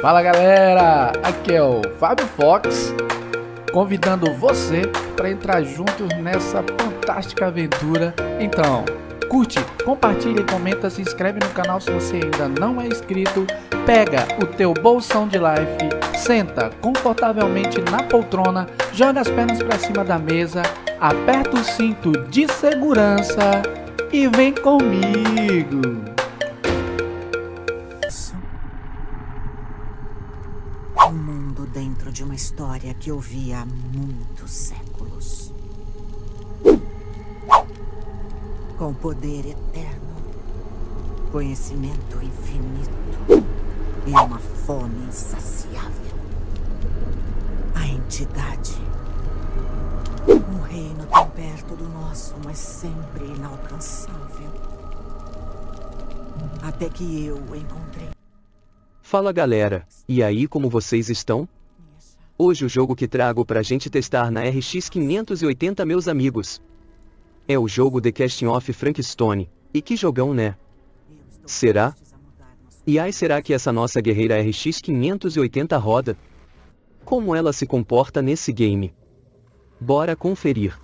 Fala galera, aqui é o Fábio Fox, convidando você para entrar juntos nessa fantástica aventura. Então, curte, compartilha comenta, se inscreve no canal se você ainda não é inscrito. Pega o teu bolsão de life, senta confortavelmente na poltrona, joga as pernas para cima da mesa, aperta o cinto de segurança e vem comigo. Dentro de uma história que eu vi há muitos séculos. Com poder eterno, conhecimento infinito e uma fome insaciável. A entidade. Um reino tão perto do nosso, mas sempre inalcançável. Até que eu o encontrei. Fala galera, e aí como vocês estão? Hoje o jogo que trago pra gente testar na RX 580 meus amigos. É o jogo The Casting of Frankstone, e que jogão né? Será? E ai será que essa nossa guerreira RX 580 roda? Como ela se comporta nesse game? Bora conferir.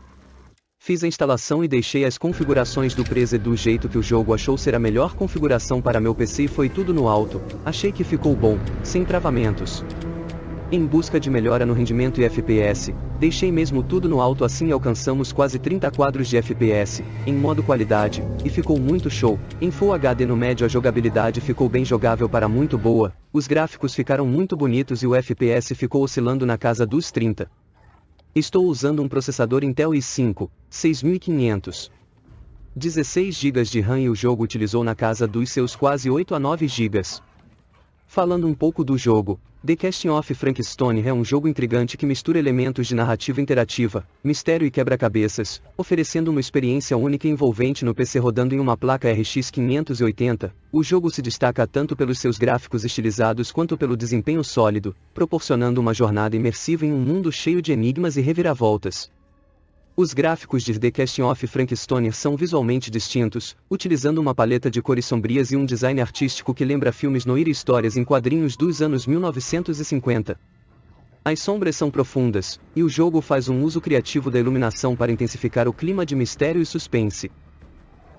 Fiz a instalação e deixei as configurações do preset do jeito que o jogo achou ser a melhor configuração para meu PC e foi tudo no alto, achei que ficou bom, sem travamentos. Em busca de melhora no rendimento e FPS, deixei mesmo tudo no alto assim alcançamos quase 30 quadros de FPS, em modo qualidade, e ficou muito show. Em Full HD no médio a jogabilidade ficou bem jogável para muito boa, os gráficos ficaram muito bonitos e o FPS ficou oscilando na casa dos 30. Estou usando um processador Intel i5, 6500. 16 GB de RAM e o jogo utilizou na casa dos seus quase 8 a 9 GB. Falando um pouco do jogo, The Casting of Frankstone é um jogo intrigante que mistura elementos de narrativa interativa, mistério e quebra-cabeças, oferecendo uma experiência única e envolvente no PC rodando em uma placa RX 580. O jogo se destaca tanto pelos seus gráficos estilizados quanto pelo desempenho sólido, proporcionando uma jornada imersiva em um mundo cheio de enigmas e reviravoltas. Os gráficos de The Casting of Frankstone são visualmente distintos, utilizando uma paleta de cores sombrias e um design artístico que lembra filmes noir e histórias em quadrinhos dos anos 1950. As sombras são profundas, e o jogo faz um uso criativo da iluminação para intensificar o clima de mistério e suspense.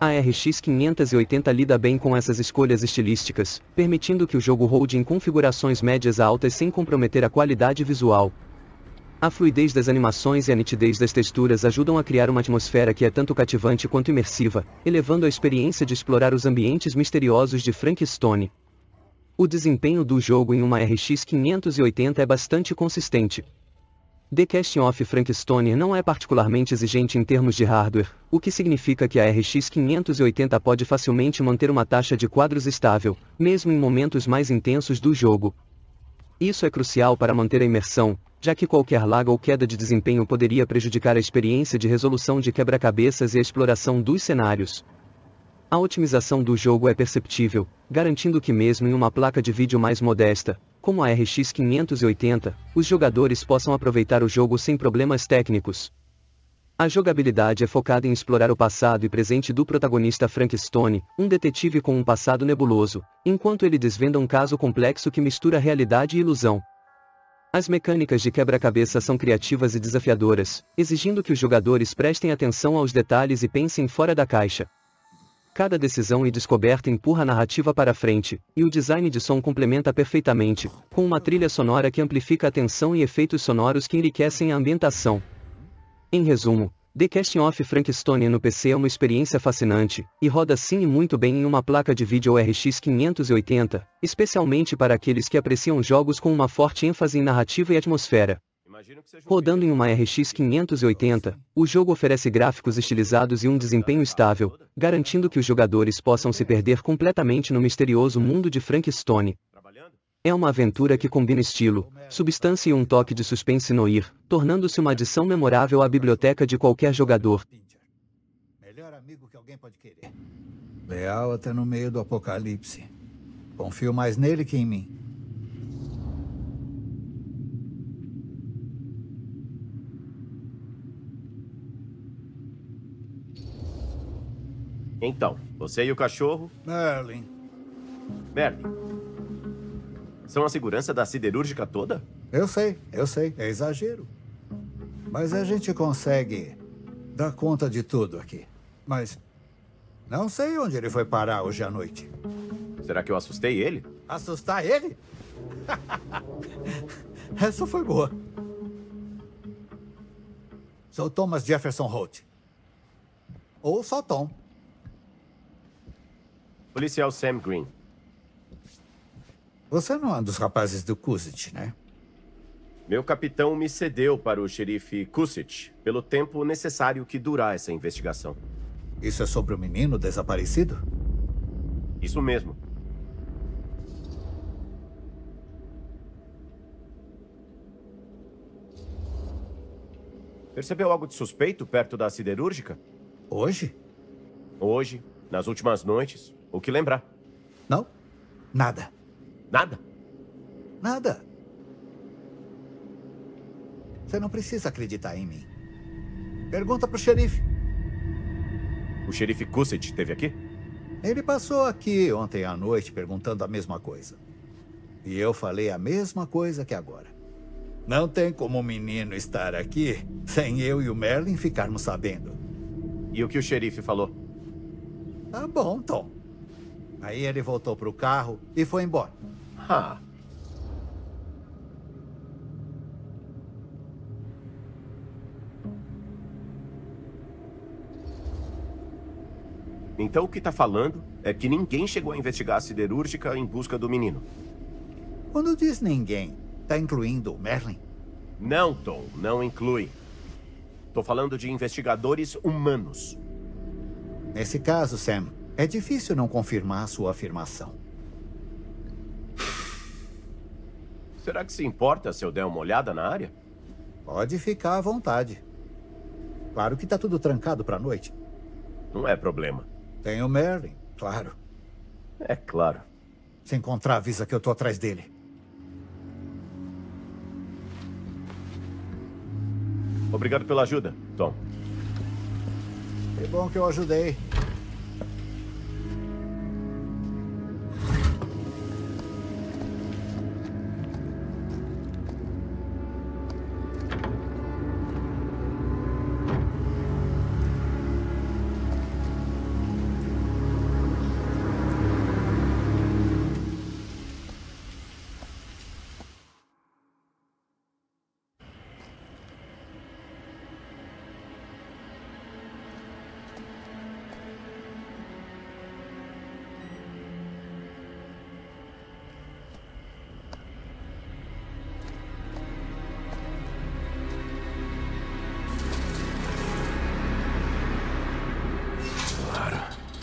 A RX 580 lida bem com essas escolhas estilísticas, permitindo que o jogo rode em configurações médias a altas sem comprometer a qualidade visual, a fluidez das animações e a nitidez das texturas ajudam a criar uma atmosfera que é tanto cativante quanto imersiva, elevando a experiência de explorar os ambientes misteriosos de Frankstone. O desempenho do jogo em uma RX 580 é bastante consistente. The Casting of Frankstone não é particularmente exigente em termos de hardware, o que significa que a RX 580 pode facilmente manter uma taxa de quadros estável, mesmo em momentos mais intensos do jogo. Isso é crucial para manter a imersão, já que qualquer lag ou queda de desempenho poderia prejudicar a experiência de resolução de quebra-cabeças e a exploração dos cenários. A otimização do jogo é perceptível, garantindo que mesmo em uma placa de vídeo mais modesta, como a RX 580, os jogadores possam aproveitar o jogo sem problemas técnicos. A jogabilidade é focada em explorar o passado e presente do protagonista Frank Stone, um detetive com um passado nebuloso, enquanto ele desvenda um caso complexo que mistura realidade e ilusão. As mecânicas de quebra-cabeça são criativas e desafiadoras, exigindo que os jogadores prestem atenção aos detalhes e pensem fora da caixa. Cada decisão e descoberta empurra a narrativa para frente, e o design de som complementa perfeitamente, com uma trilha sonora que amplifica a tensão e efeitos sonoros que enriquecem a ambientação. Em resumo, The Casting of Frankstone no PC é uma experiência fascinante, e roda sim e muito bem em uma placa de vídeo RX 580, especialmente para aqueles que apreciam jogos com uma forte ênfase em narrativa e atmosfera. Rodando em uma RX 580, o jogo oferece gráficos estilizados e um desempenho estável, garantindo que os jogadores possam se perder completamente no misterioso mundo de Frankstone. É uma aventura que combina estilo, substância e um toque de suspense noir, tornando-se uma adição memorável à biblioteca de qualquer jogador. Melhor amigo que alguém pode querer. Leal até no meio do apocalipse. Confio mais nele que em mim. Então, você e o cachorro? Merlin, Merlin. São a segurança da siderúrgica toda? Eu sei, eu sei. É exagero. Mas a gente consegue dar conta de tudo aqui. Mas não sei onde ele foi parar hoje à noite. Será que eu assustei ele? Assustar ele? Essa foi boa. Sou Thomas Jefferson Holt. Ou só Tom. Policial Sam Green. Você não é um dos rapazes do Kusit, né? Meu capitão me cedeu para o xerife Kusit pelo tempo necessário que durar essa investigação. Isso é sobre o menino desaparecido? Isso mesmo. Percebeu algo de suspeito perto da siderúrgica? Hoje? Hoje, nas últimas noites. O que lembrar? Não. Nada. Nada? Nada. Você não precisa acreditar em mim. Pergunta pro xerife. O xerife Cusset esteve aqui? Ele passou aqui ontem à noite perguntando a mesma coisa. E eu falei a mesma coisa que agora. Não tem como o menino estar aqui sem eu e o Merlin ficarmos sabendo. E o que o xerife falou? Tá bom, Tom. Aí ele voltou pro carro e foi embora. Ah. Então o que está falando é que ninguém chegou a investigar a siderúrgica em busca do menino. Quando diz ninguém, tá incluindo o Merlin? Não, Tom, não inclui. Tô falando de investigadores humanos. Nesse caso, Sam, é difícil não confirmar a sua afirmação. Será que se importa se eu der uma olhada na área? Pode ficar à vontade. Claro que tá tudo trancado pra noite. Não é problema. Tem o Merlin, claro. É claro. Se encontrar, avisa que eu tô atrás dele. Obrigado pela ajuda, Tom. Que bom que eu ajudei.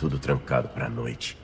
Tudo trancado pra noite.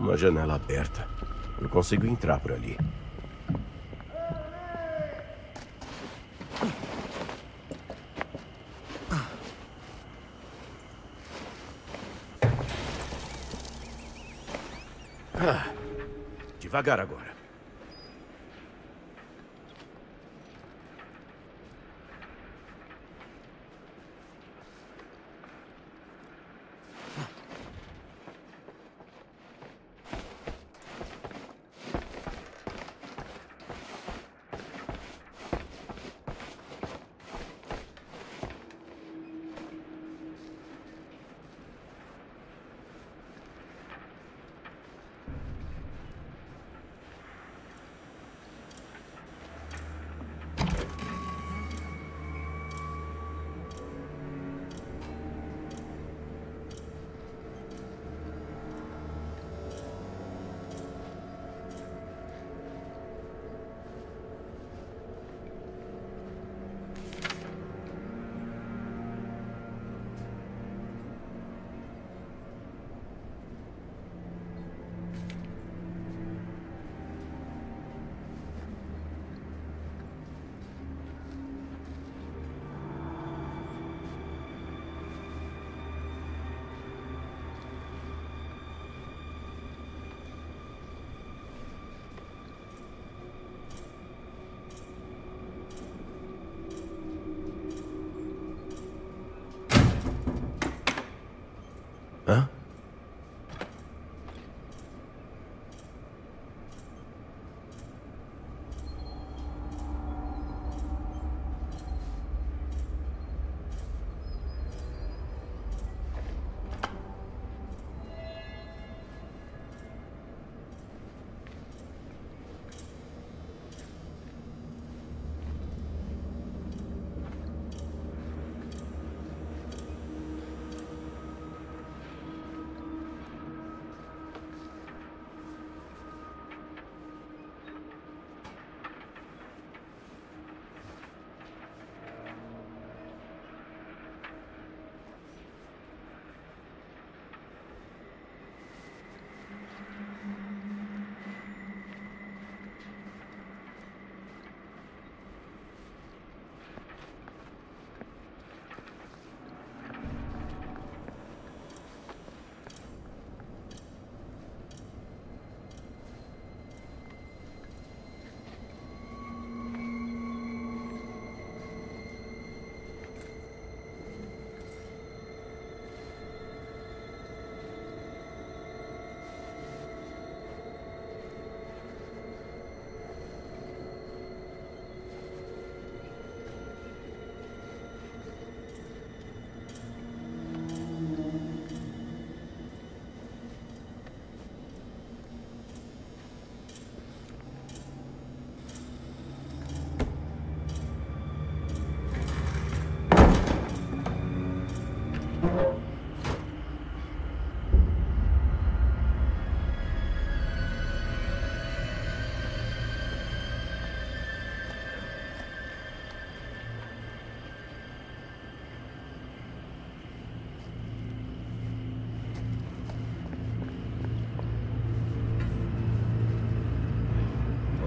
Uma janela aberta. Eu consigo entrar por ali. Ah, devagar agora.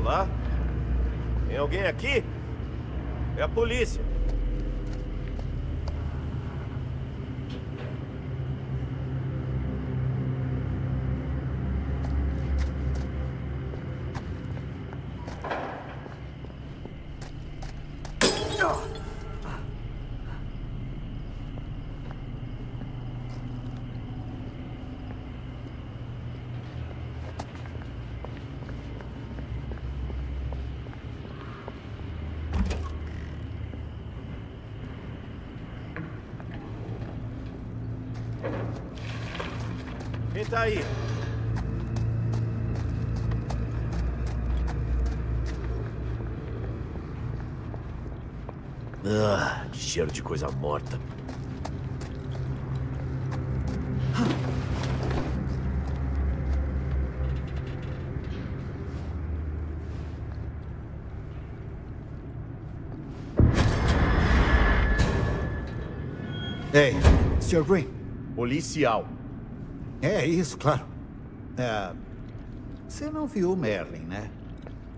Olá? Tem alguém aqui? É a polícia. Quem tá aí? Ah, que cheiro de coisa morta. Ei, Sr. Green. Policial. É isso, claro. É, você não viu o Merlin, né?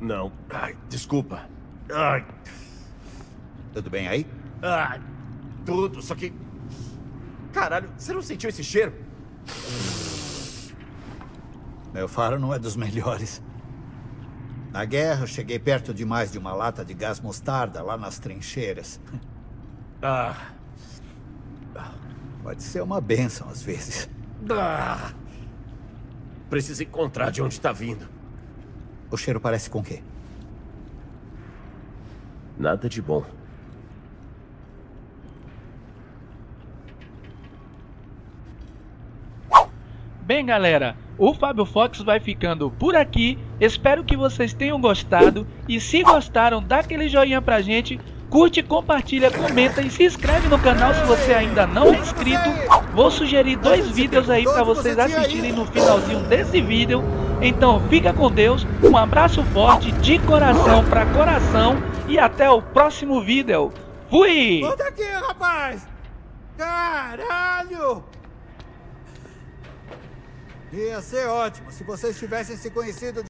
Não. Ai, desculpa. Ai, Tudo bem aí? ai, tudo, só que... Caralho, você não sentiu esse cheiro? Meu faro não é dos melhores. Na guerra, eu cheguei perto demais de uma lata de gás mostarda lá nas trincheiras. Ah, Pode ser uma benção às vezes. Ah. Preciso encontrar de onde tá vindo. O cheiro parece com o quê? Nada de bom. Bem, galera, o Fábio Fox vai ficando por aqui. Espero que vocês tenham gostado. E se gostaram, dá aquele joinha pra gente. Curte, compartilha, comenta e se inscreve no canal se você ainda não é inscrito. Vou sugerir dois vídeos aí para vocês assistirem no finalzinho desse vídeo. Então fica com Deus, um abraço forte de coração para coração e até o próximo vídeo. Fui! Volta aqui, rapaz! Caralho! Ia ser ótimo se vocês tivessem se conhecido